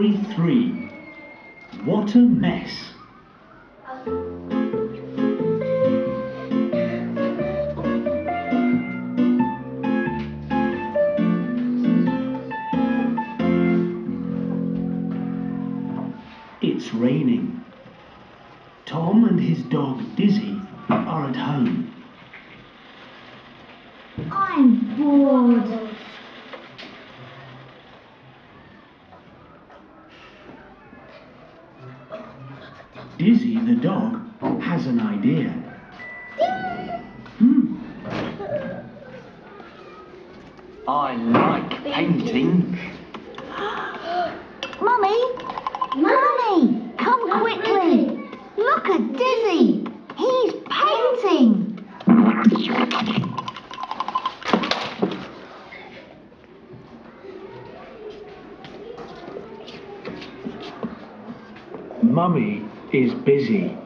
Story 3 What a Mess. It's raining. Tom and his dog Dizzy are at home. I'm bored. Dizzy the dog has an idea. Hmm. I like painting. Mummy! Mummy! Come quickly! Look at Dizzy! He's painting! Mummy is busy.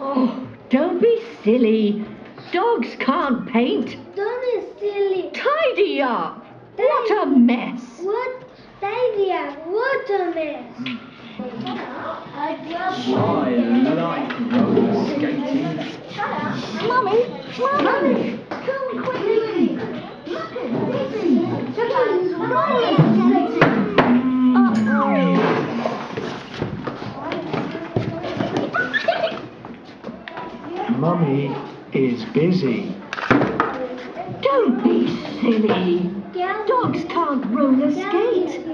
Oh, don't be silly. Dogs can't paint. Don't be silly. Tidy up. What a mess. What idea? What a mess. Hmm. I just I like roller skating. Mummy! Mummy! Come Mummy is busy. Don't be silly. Dogs can't roller skate.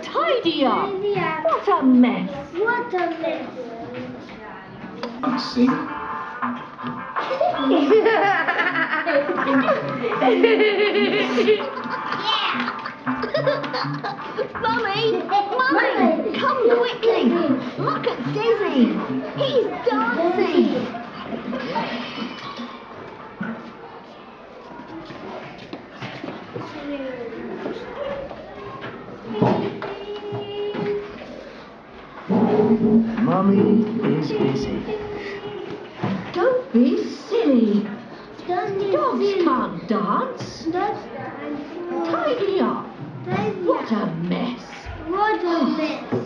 Tidy up. What a mess. What a mess. Sing. Mummy! Mummy! Come quickly! Look at Dizzy! He's dancing! Mummy is busy. Don't be silly. Don't be Dogs can't dance. That's Tidy up. What a mess. What a oh, mess.